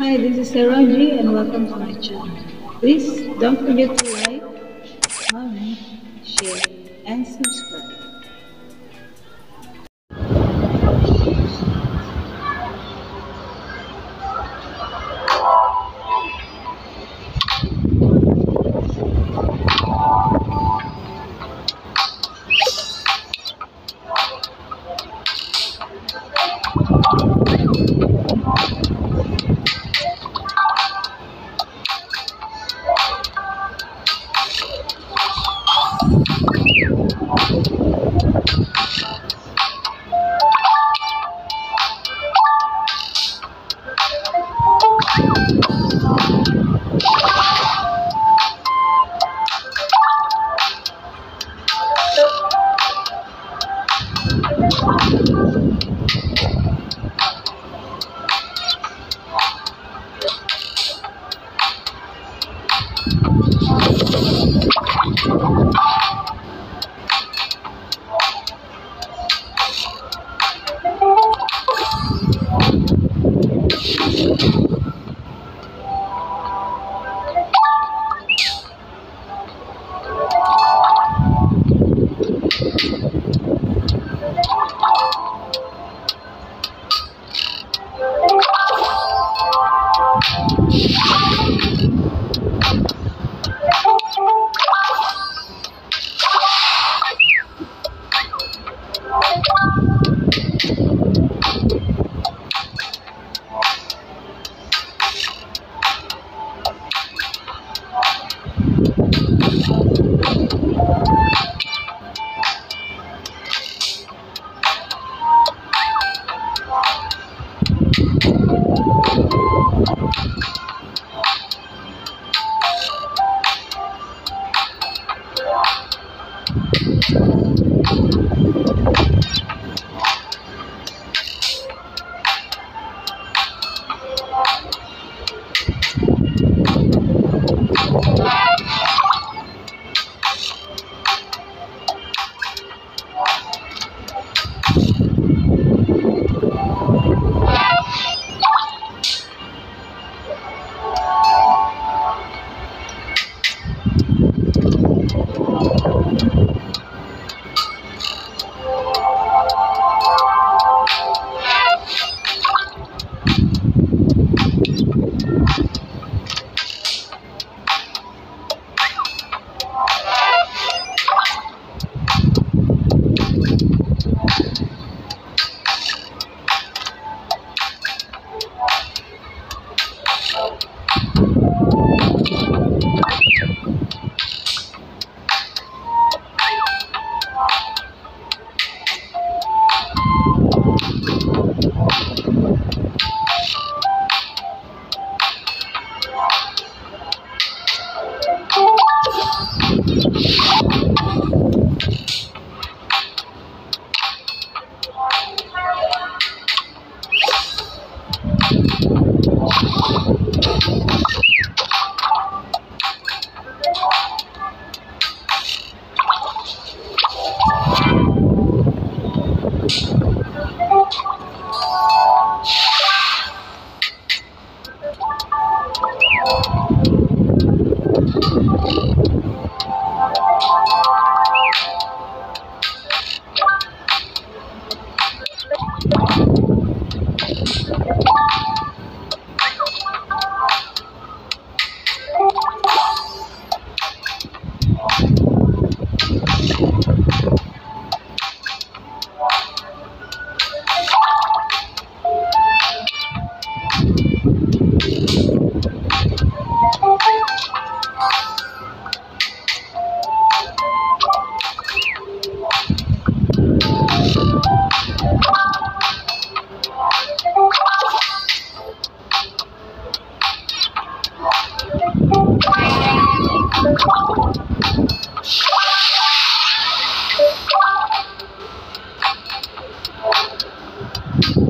Hi, this is Sarojini and welcome to my channel. Please don't forget to like, comment, share and subscribe. Thank Thank you. you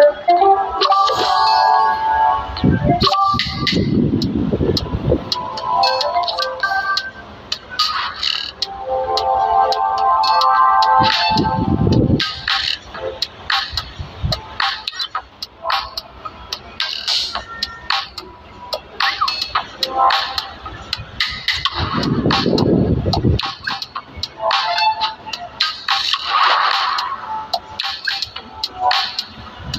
Thank you.